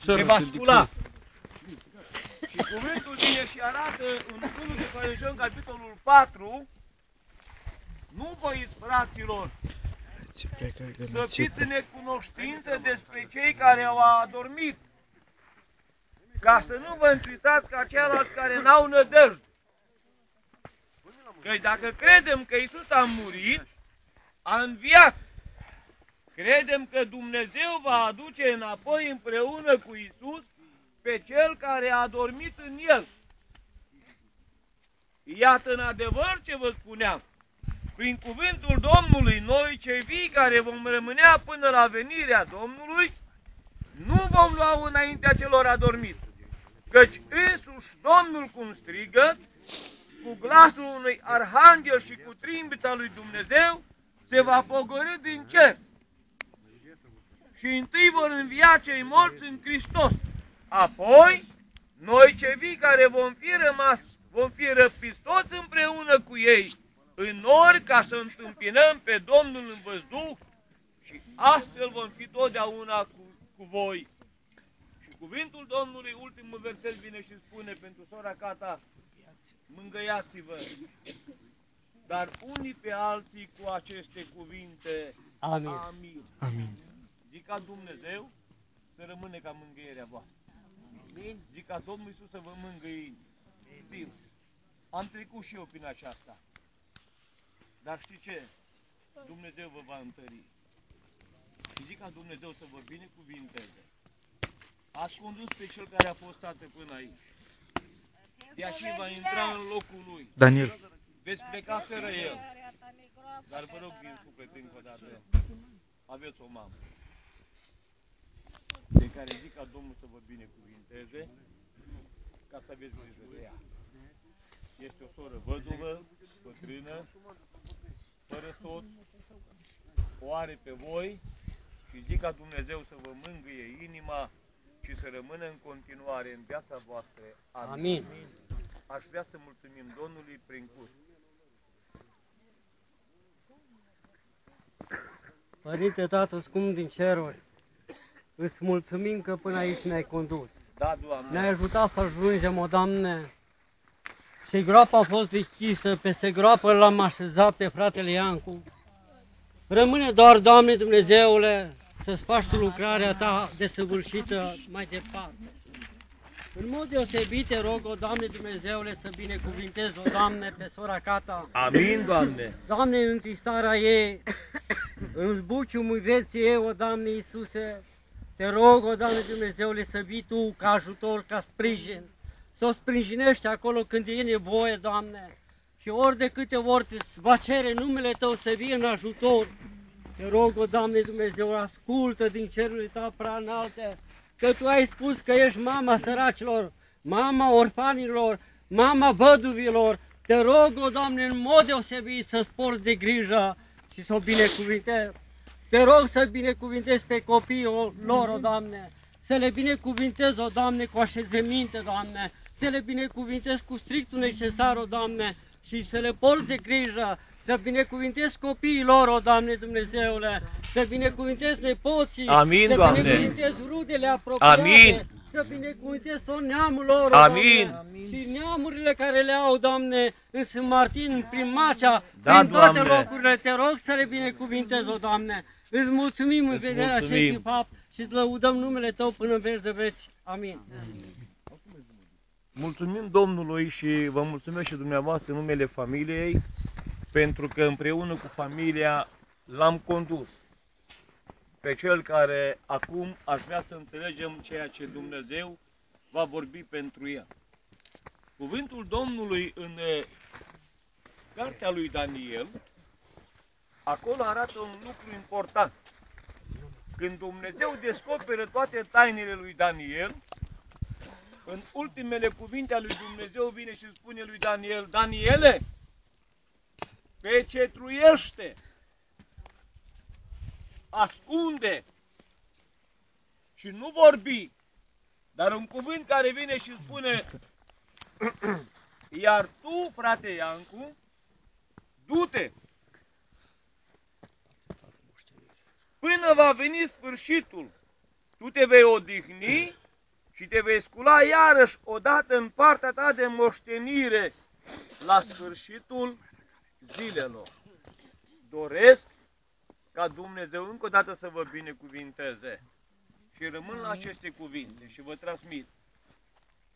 Se va scula. Și cuvântul vine și arată în 1 de Corinteni, capitolul 4, nu voi, fraților, să fiți în necunoștință despre cei care au adormit, ca să nu vă întristați ca ceilalți care n-au nădejde. Că dacă credem că Isus a murit, a înviat, credem că Dumnezeu va aduce înapoi împreună cu Isus pe cel care a dormit în el. Iată în adevăr ce vă spuneam. Prin cuvântul Domnului, noi cei vii care vom rămânea până la venirea Domnului, nu vom lua înaintea celor adormiți. Căci însuși Domnul cum strigă, cu glasul unui arhanghel și cu trimbița lui Dumnezeu, se va pogorâ din cer. Și întâi vor învia cei morți în Hristos. Apoi, noi cei vii care vom fi rămas, vom fi răpiți toți împreună cu ei în nori ca să întâmpinăm pe Domnul în văzduh și astfel vom fi totdeauna cu, cu voi. Și cuvântul Domnului, ultimul verset vine și spune pentru sora Cata, mângăiați-vă, dar unii pe alții cu aceste cuvinte. Amin. Amin. Amin. Zic ca Dumnezeu să rămâne ca mângâierea voastră. Amin. Zic ca Domnul Iisus să vă mângâie. Știu. Am trecut și eu prin aceasta. Dar știi ce? Dumnezeu vă va întări. Și zic ca Dumnezeu să vă binecuvinteze. Ați condus pe cel care a fost tată până aici. De aceea va intra în locul lui. Daniel. Veți pleca fără el. Dar vă rog din suflet încă o dată. Aveți o mamă. De care zic ca Domnul să vă binecuvinteze ca să aveți grijă de ea. Este o soră văduvă, bătrână, fără soț, o are pe voi și zic ca Dumnezeu să vă mângâie inima și să rămână în continuare în viața voastră. Amin. Aș vrea să mulțumim Domnului prin curs. Părinte Tată scump din ceruri, îți mulțumim că până aici ne-ai condus. Da, Doamne. Ne-ai ajutat să ajungem, o Doamne, și groapa a fost deschisă, peste groapă l-am așezat pe fratele Iancu. Rămâne doar, Doamne Dumnezeule, să-ți faci tu lucrarea ta desăvârșită mai departe. În mod deosebit te rog, o Doamne Dumnezeule, să binecuvintezi, o Doamne, pe sora Cata. Amin, Doamne. Doamne, în întristarea ei, în zbuciumul vieții ei, o Doamne Iisuse, te rog, o Doamne Dumnezeule, să vii Tu ca ajutor, ca sprijin, să o sprijinești acolo când e nevoie, Doamne, și ori de câte ori îți va cere numele Tău să vie în ajutor, te rog, o Doamne Dumnezeu, ascultă din cerurile Ta prea înalte, că Tu ai spus că ești mama săracilor, mama orfanilor, mama văduvilor, te rog, o Doamne, în mod deosebit să sporți de grijă și să o binecuvintezi. Te rog să binecuvintezi pe copiii lor, o Doamne, să le binecuvintezi, o Doamne, cu așezăminte, Doamne, să le binecuvintezi cu strictul necesar, o Doamne, și să le porți de grijă, să binecuvintezi copiii lor, o Doamne Dumnezeule, să binecuvintezi nepoții, Amin, să Doamne. binecuvintezi rudele apropiate, Amin. Să binecuvintezi tot neamul lor, o Amin. Doamne, și neamurile care le au, Doamne, în Sfânt Martin, prin Macea, Da, prin toate Doamne. locurile, te rog să le binecuvintezi, o Doamne. Îți mulțumim în Îți vederea mulțumim. acestui fapt și îți lăudăm numele Tău până în veci de veci. Amin. Mulțumim Domnului și vă mulțumesc și dumneavoastră în numele familiei, pentru că împreună cu familia l-am condus pe cel care acum aș vrea să înțelegem ceea ce Dumnezeu va vorbi pentru el. Cuvântul Domnului în eh, cartea lui Daniel, acolo arată un lucru important. Când Dumnezeu descoperă toate tainele lui Daniel, în ultimele cuvinte ale lui Dumnezeu vine și spune lui Daniel, Daniele, pecetruiește, ascunde și nu vorbi, dar un cuvânt care vine și spune, iar tu, frate Iancu, du-te până va veni sfârșitul tu te vei odihni și te vei scula iarăși odată în partea ta de moștenire la sfârșitul zilelor. Doresc ca Dumnezeu încă o dată să vă binecuvinteze și rămân la aceste cuvinte și vă transmit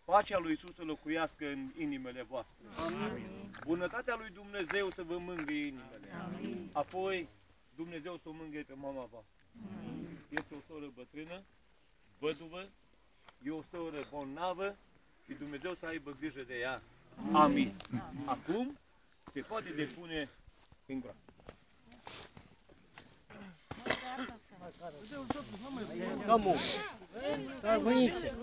pacea lui Isus să locuiască în inimele voastre. Amin. Bunătatea lui Dumnezeu să vă mângâie inimile. Amin. Apoi Dumnezeu să o mângâie pe mama voastră. Amin. Este o soră bătrână, văduvă, e o soră bolnavă și Dumnezeu să aibă grijă de ea. Amin. Acum se poate depune în groapă. Кому? Da, mâinice.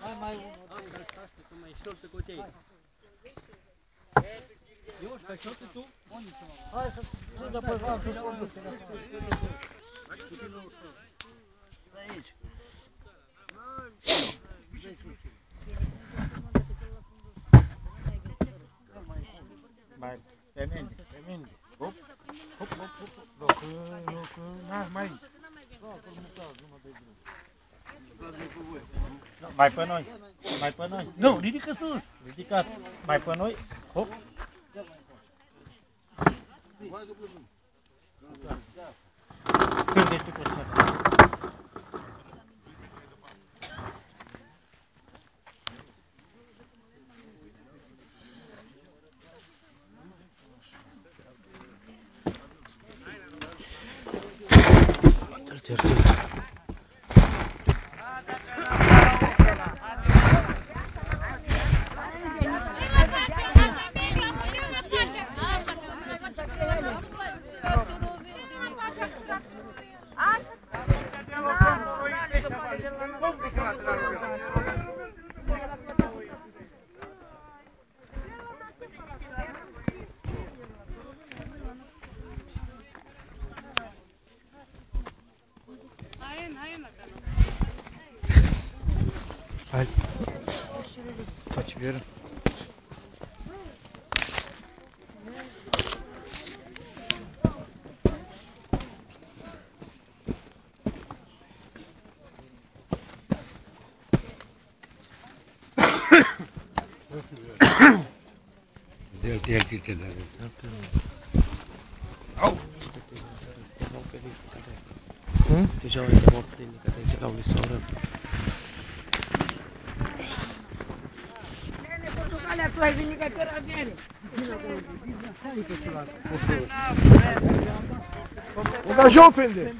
Hai mai unul de asta că mai șortă cu tei. Ioșca, șortă tu? Hai să ce de pe val să spun. Aici. Mai, pe mine, pe mine. Hop, hop, hop, hop. Locă, locă, n-aș mai. Mai pe noi, mai pe noi. Nu, ridică sus. Ridicat. Mai pe noi. Hop. Ține tu cu Hai. Faci Vera. Del del del del del. Au. Hmm? Deja ai de mort din că te la unii sau Portugalia, tu ai venit ca carabinieri. Engajou, Fender.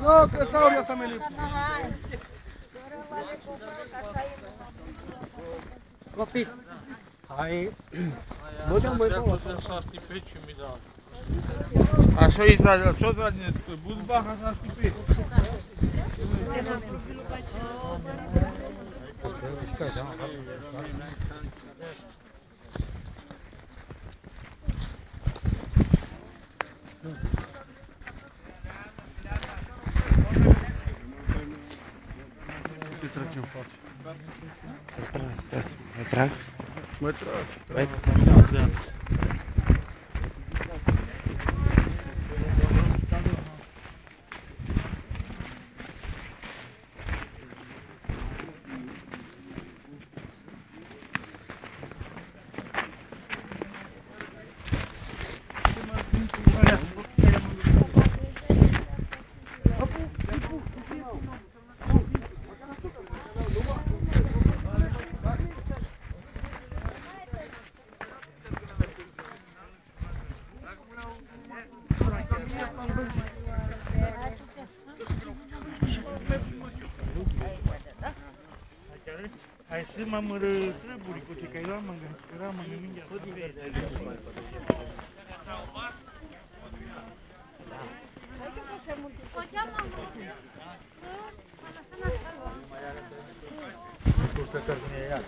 Nu, că sauria să mele. Copii. Aí. Будем мы А що Ізраїль? Що зрадні? Будуть багато на степи. Ти тратив. Здравствуйте. Mă tragi. Mai Hai să mă mără treburi cu că era mă gând, era mă gând mingea. Cu că cărnea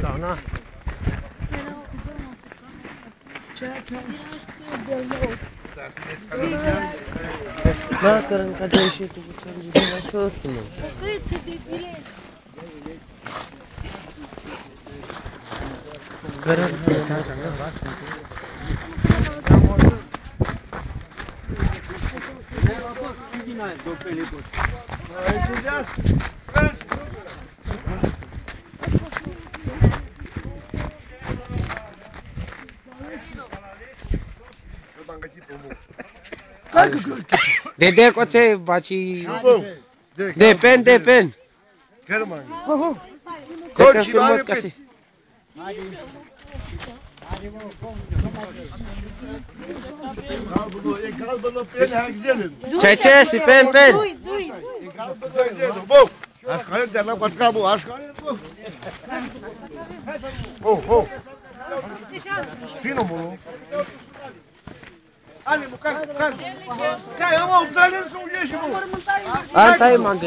Doamna? Da, că în care ai ieșit tu să ridici la sus, tu mă. Cât să te direzi? Gărăt, gărăt, gărăt, gărăt, gărăt, знает, кто coche bachi. De pen de pen. Ca ți. Ce ce si pen pen? Dui, dui. Ashkare derla patka bu ashkare bu. Oh oh. Fino mu. Ali bu kan kan. Kai ama utanır su yeşi bu. Asta e mangă.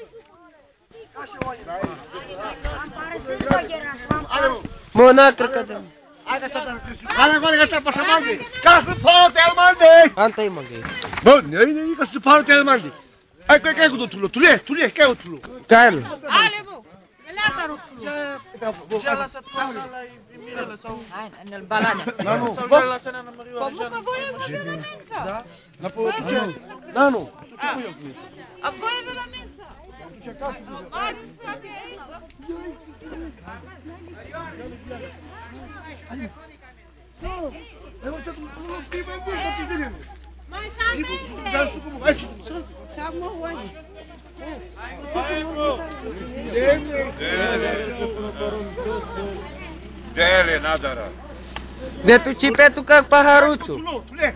મોના કશું ફાળો તેલ માંડે આંતા માંગે બહુ નવી નવી કશું ફાળો તેલ માંડે Aí quem é o tulo? Tulê? Tulê? Quem é o tulo? Tem. Ah, levou. Nano, ce a lăsat Nana Maria la Comunque voi avete la mensa. Na po tu. Nanu. A voi avete la mensa. Marius avea aici. Eu vou te dar um pipa de que tu viu. Mai să amende. Dá suco, vai. Dele, nadara. De tu ci pe tu ca paharuțu. Tu, tu le.